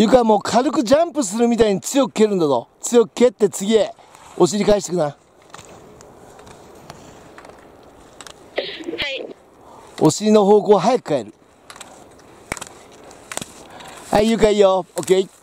床もう軽くジャンプするみたいに強く蹴るんだぞ。強く蹴って次へ。お尻返してくな。はい。お尻の方向を早く変える。はい、床いいよ。オッケー。